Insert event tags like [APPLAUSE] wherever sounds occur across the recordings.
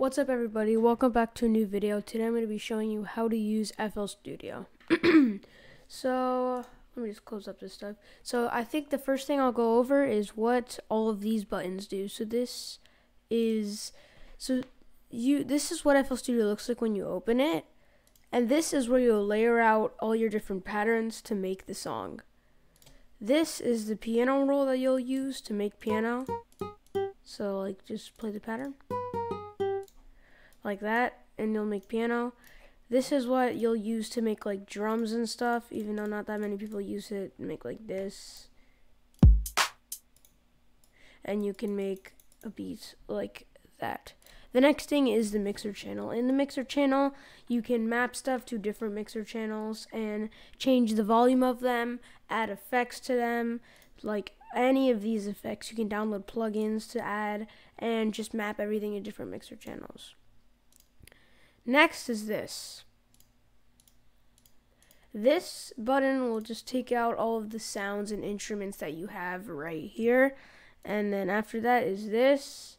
What's up everybody? Welcome back to a new video. Today I'm going to be showing you how to use FL Studio. [CLEARS THROAT] so, let me just close up this stuff. So, I think the first thing I'll go over is what all of these buttons do. So, this is so you this is what FL Studio looks like when you open it. And this is where you'll layer out all your different patterns to make the song. This is the piano roll that you'll use to make piano. So like just play the pattern like that and you'll make piano. This is what you'll use to make like drums and stuff, even though not that many people use it. Make like this. And you can make a beat like that. The next thing is the mixer channel. In the mixer channel, you can map stuff to different mixer channels and change the volume of them, add effects to them, like any of these effects. You can download plugins to add and just map everything in different mixer channels. Next is this. This button will just take out all of the sounds and instruments that you have right here. And then after that is this,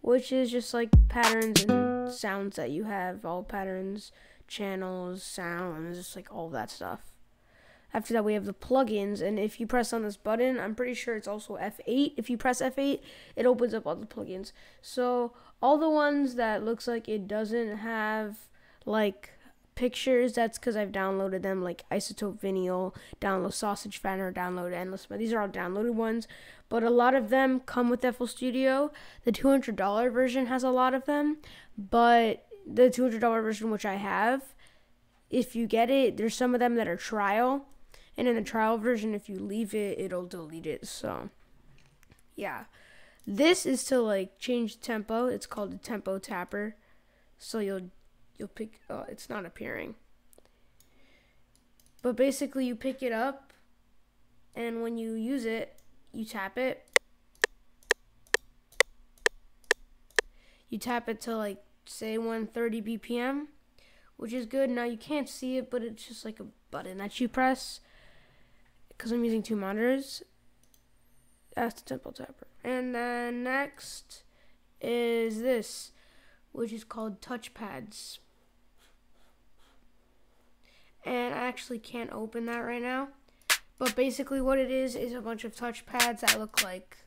which is just like patterns and sounds that you have, all patterns, channels, sounds, just like all that stuff. After that, we have the plugins, and if you press on this button, I'm pretty sure it's also F8. If you press F8, it opens up all the plugins. So all the ones that looks like it doesn't have like pictures, that's because I've downloaded them, like iZotope Vinyl, download Sausage Fattener, download Endless. But these are all downloaded ones. But a lot of them come with FL Studio. The $200 version has a lot of them, but the $200 version, which I have, if you get it, there's some of them that are trial and in the trial version, if you leave it, it'll delete it. So, yeah. This is to like change the tempo. It's called a tempo tapper. So you'll you'll pick. Oh, it's not appearing. But basically, you pick it up, and when you use it, you tap it. You tap it to like say 130 BPM, which is good. Now you can't see it, but it's just like a button that you press because I'm using two monitors. That's the tempo tapper. And then next is this, which is called touchpads. And I actually can't open that right now. But basically what it is is a bunch of touchpads that look like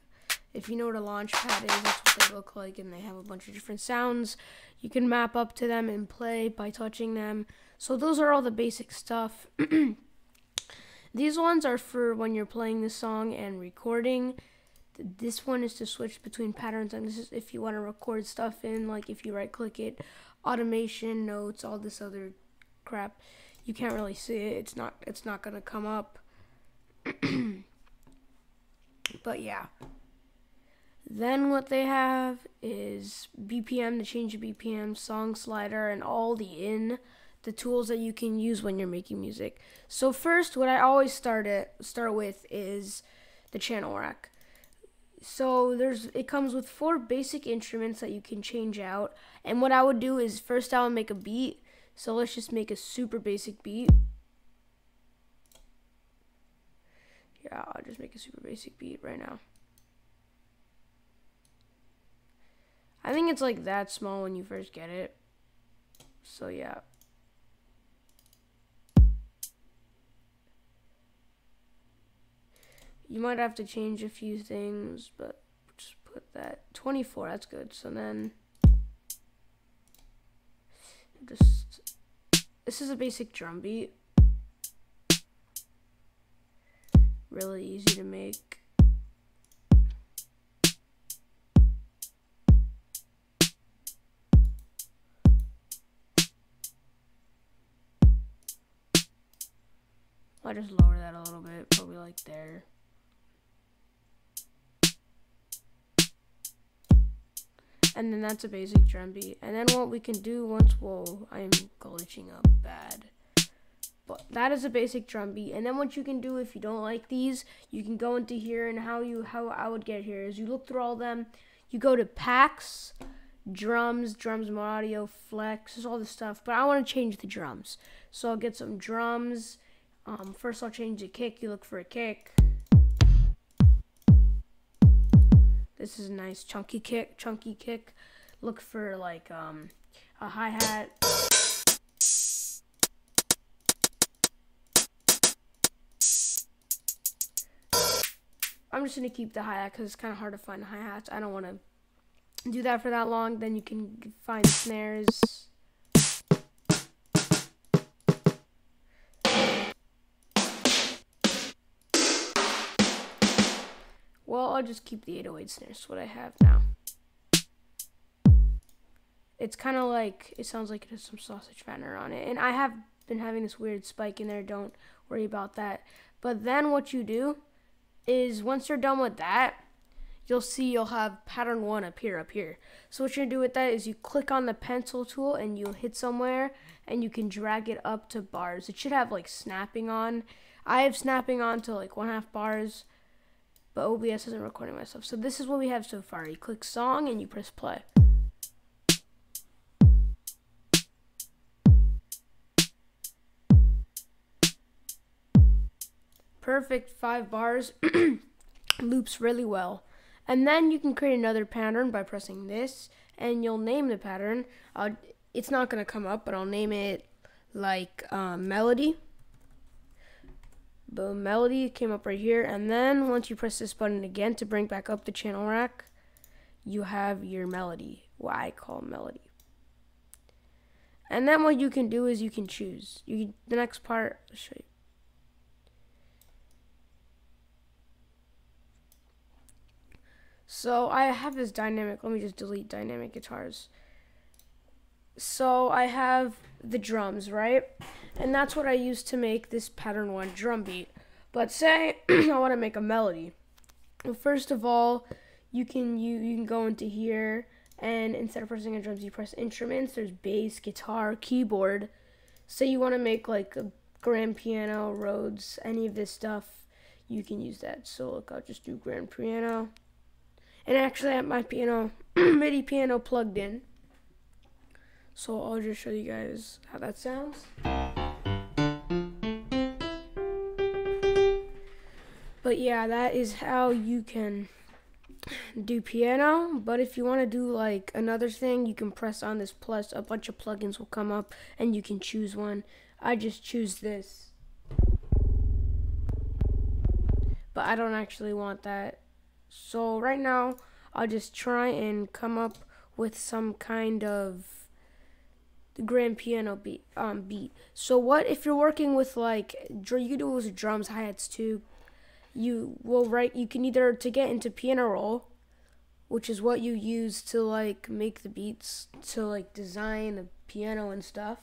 if you know what a launch pad is, that's what they look like and they have a bunch of different sounds. You can map up to them and play by touching them. So those are all the basic stuff. [CLEARS THROAT] These ones are for when you're playing the song and recording. This one is to switch between patterns, and this is if you want to record stuff in, like if you right click it, automation, notes, all this other crap. You can't really see it. It's not. It's not gonna come up. [CLEARS THROAT] but yeah. Then what they have is BPM to change the BPM, song slider, and all the in the tools that you can use when you're making music. So first, what I always start it start with is the channel rack. So there's it comes with four basic instruments that you can change out. And what I would do is first I would make a beat. So let's just make a super basic beat. Yeah, I'll just make a super basic beat right now. I think it's like that small when you first get it. So yeah. You might have to change a few things, but just put that 24. That's good. So then just this is a basic drum beat. Really easy to make. I'll just lower that a little bit, probably like there. And then that's a basic drum beat. And then what we can do once, whoa, I'm glitching up bad. But that is a basic drum beat. And then what you can do if you don't like these, you can go into here and how you how I would get here is you look through all them, you go to packs, drums, drums ModeAudio, flex, all this stuff. But I want to change the drums. So I'll get some drums. Um, first I'll change the kick. You look for a kick. This is a nice chunky kick, chunky kick. look for like um, a hi-hat. I'm just going to keep the hi-hat because it's kind of hard to find hi-hats. I don't want to do that for that long. Then you can find snares. Well, I'll just keep the 808 snares, what I have now. It's kind of like, it sounds like it has some Sausage Fattener on it. And I have been having this weird spike in there, don't worry about that. But then what you do is once you're done with that, you'll see you'll have pattern one appear up here. So what you're gonna do with that is you click on the pencil tool and you'll hit somewhere and you can drag it up to bars. It should have like snapping on. I have snapping on to like one half bars, but OBS isn't recording myself. So this is what we have so far. You click song and you press play. perfect five bars, [CLEARS THROAT] loops really well. And then you can create another pattern by pressing this, and you'll name the pattern. It's not going to come up, but I'll name it like uh, melody. The melody came up right here, and then once you press this button again to bring back up the channel rack, you have your melody, what I call melody. And then what you can do is you can choose. You can, the next part, show you. So I have this dynamic. Let me just delete dynamic guitars. So I have the drums, right? And that's what I use to make this pattern one drum beat. But say [CLEARS THROAT] I want to make a melody. Well, first of all, you can you you can go into here and instead of pressing on drums, you press instruments. There's bass, guitar, keyboard. Say you want to make like a grand piano, Rhodes, any of this stuff, you can use that. So look, I'll just do grand piano. And actually I have my piano, [CLEARS THROAT] MIDI piano plugged in. So I'll just show you guys how that sounds. But yeah, that is how you can do piano. But if you want to do like another thing, you can press on this plus. A bunch of plugins will come up and you can choose one. I just choose this. But I don't actually want that. So right now, I'll just try and come up with some kind of grand piano beat. Um, beat. So what if you're working with like you can do it with drums, hi hats too. You will write. You can either to get into piano roll, which is what you use to like make the beats to like design the piano and stuff.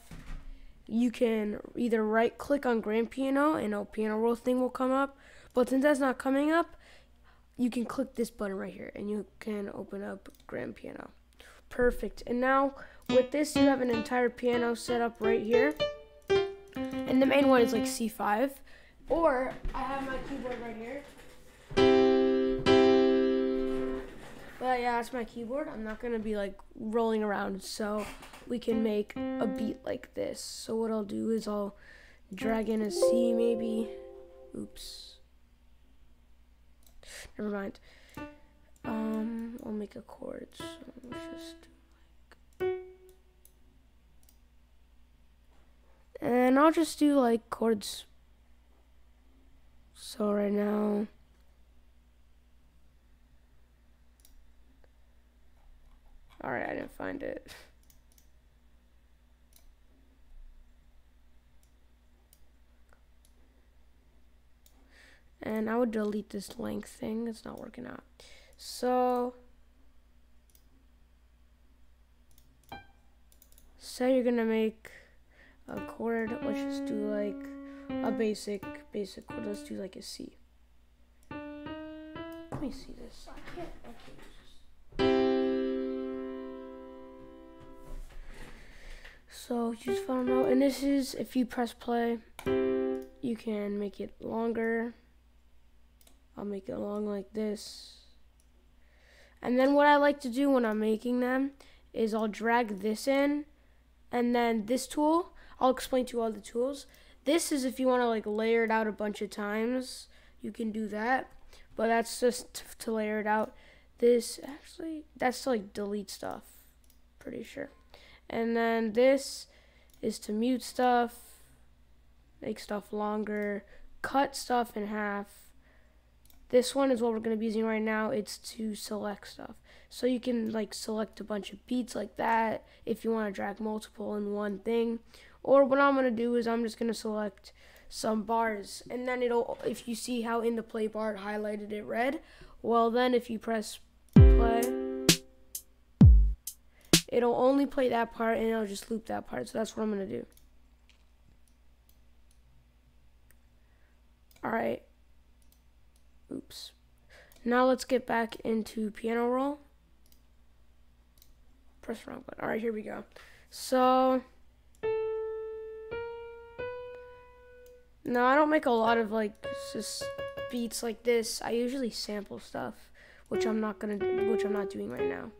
You can either right click on grand piano and a piano roll thing will come up. But since that's not coming up, you can click this button right here and you can open up Grand Piano. Perfect. And now with this, you have an entire piano set up right here. And the main one is like C5. Or I have my keyboard right here. But yeah, that's my keyboard. I'm not to be like rolling around. So we can make a beat like this. So what I'll do is I'll drag in a C maybe. Oops. Never mind. I'll make a chord. So let's just do like. And I'll just do like chords. So right now. Alright, I didn't find it. And I would delete this length thing. It's not working out. So, say you're gonna make a chord. Let's just do like a basic, basic chord. Let's do like a C. Let me see this. I can't. Can't So just follow note, and this is if you press play, you can make it longer. I'll make it long like this. And then what I like to do when I'm making them is I'll drag this in and then this tool, I'll explain to you all the tools. This is if you want to like layer it out a bunch of times, you can do that. But that's just to layer it out. This actually, that's to like delete stuff. pretty sure. And then this is to mute stuff, make stuff longer, cut stuff in half. This one is what we're going to be using right now. It's to select stuff. So you can like select a bunch of beats like that if you want to drag multiple in one thing. Or what I'm going to do is I'm just going to select some bars and then it'll if you see how in the play bar it highlighted it red well then if you press play it'll only play that part and it'll just loop that part so that's what I'm gonna do alright oops now let's get back into piano roll press wrong button alright here we go so No, I don't make a lot of like just beats like this. I usually sample stuff, which I'm not gonna, which I'm not doing right now.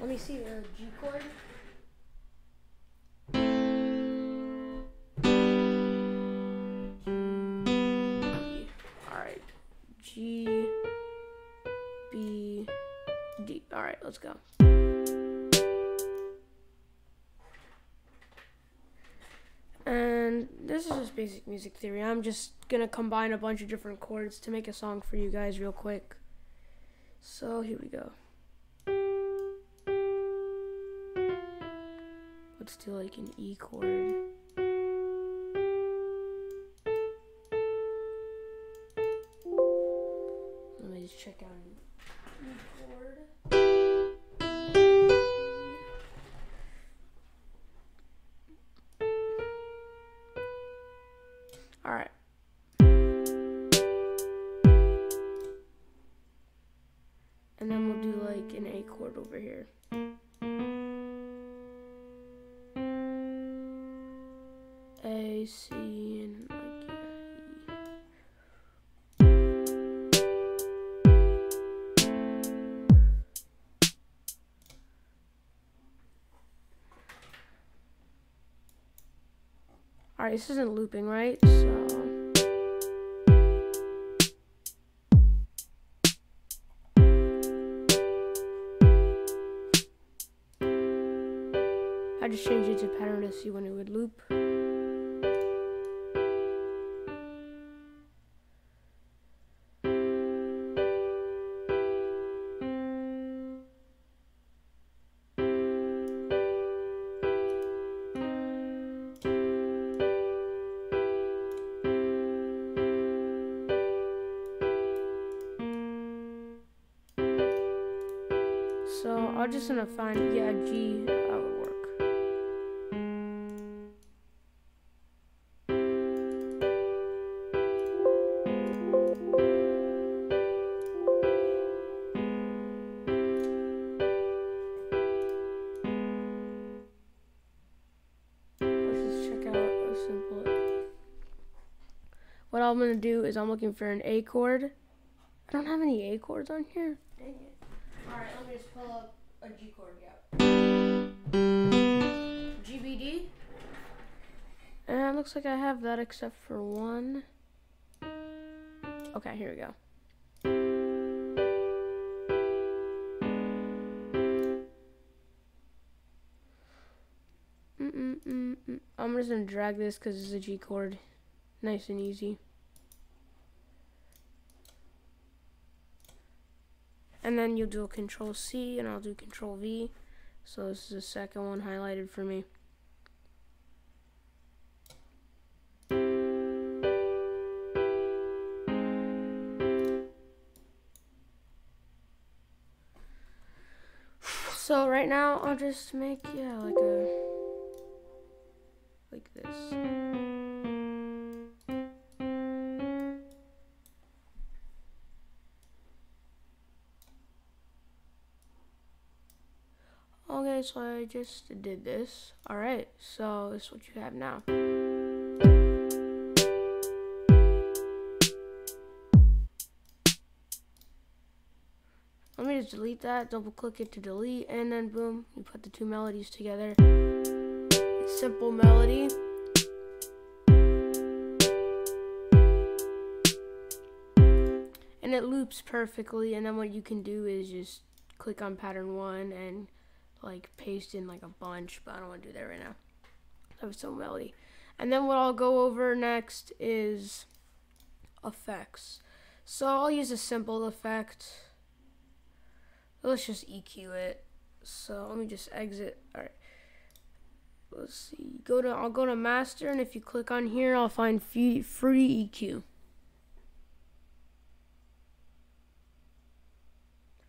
Let me see the G chord. D. All right, let's go. And this is just basic music theory. I'm just gonna combine a bunch of different chords to make a song for you guys real quick. So here we go. Let's do like an E chord. All right. And then we'll do like an A chord over here. A, C, Alright, this isn't looping, right? So. I just changed it to pattern to see when it would loop. I'm just gonna find yeah G that would work. Let's just check out a simple. What I'm gonna do is I'm looking for an A chord. I don't have any A chords on here. Dang it. Alright, let me just pull up a G chord, yeah. GBD. And uh, it looks like I have that except for one. Okay, here we go. Mm-mm-mm-mm. I'm just gonna drag this because it's a G chord. Nice and easy. Then you'll do a control C and I'll do control V. So this is the second one highlighted for me. [SIGHS] So right now I'll just make yeah like a like this. So I just did this. Alright, so this is what you have now. Let me just delete that, double click it to delete, and then boom, you put the two melodies together. Simple melody. And it loops perfectly. And then what you can do is just click on pattern one and like paste in like a bunch, but I don't want to do that right now. That was so melody. And then what I'll go over next is effects. So I'll use a simple effect. Let's just EQ it. So let me just exit. All right. Let's see. Go to I'll go to master, and if you click on here, I'll find free free EQ.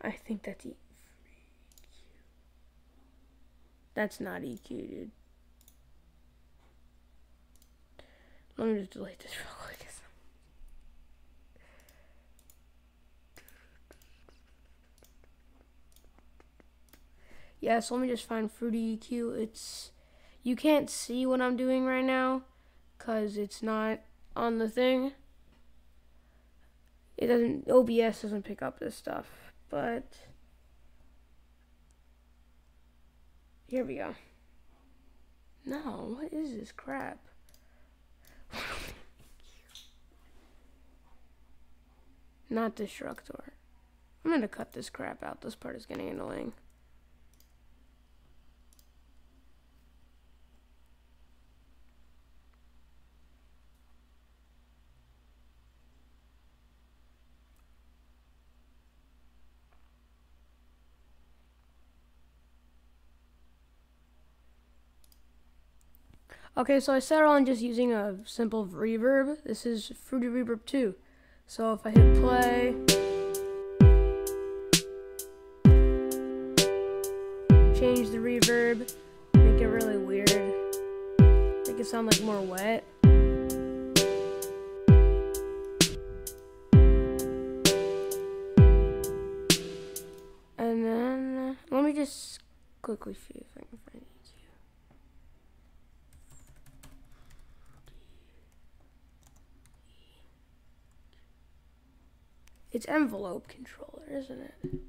I think that's E. That's not EQ, dude. Let me just delete this [LAUGHS] real quick. Yeah, so let me just find Fruity EQ. It's you can't see what I'm doing right now because it's not on the thing. It doesn't OBS doesn't pick up this stuff, but here we go. No, what is this crap? [LAUGHS] Not Distructor. I'm gonna cut this crap out. This part is getting annoying. Okay, so I settled on just using a simple reverb. This is Fruity Reverb 2. So if I hit play, change the reverb, make it really weird, make it sound like more wet. And then, let me just quickly see if I can find it. It's envelope controller, isn't it?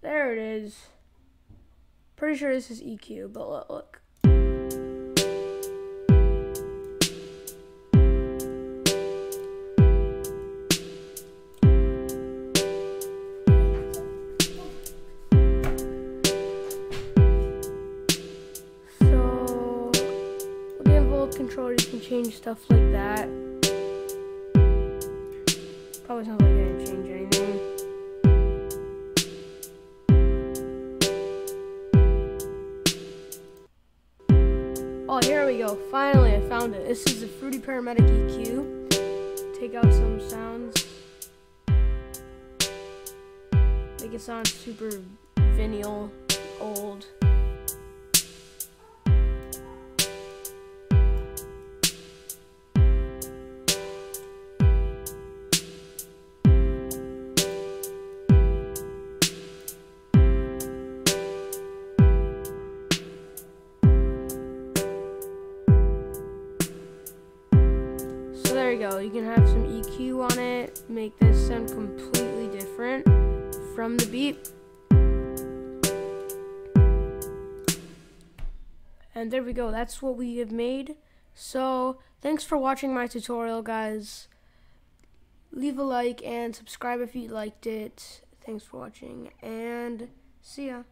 There it is. Pretty sure this is EQ, but look. So, with the envelope controller, you can change stuff like that. Probably sounds like didn't change anything. Oh, here we go. Finally, I found it. This is the Fruity Parametric EQ. Take out some sounds. Make it sound super vinyl, old. You can have some EQ on it, make this sound completely different from the beat. And there we go. That's what we have made. So, thanks for watching my tutorial, guys. Leave a like and subscribe if you liked it. Thanks for watching, and see ya.